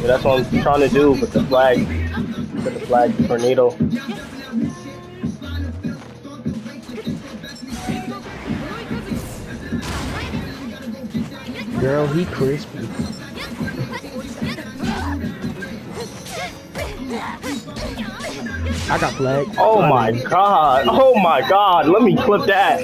Yeah, that's what I'm trying to do but the flag. With the flag tornado. Girl, he crispy. I got flag. Oh my god. Oh my god. Let me clip that.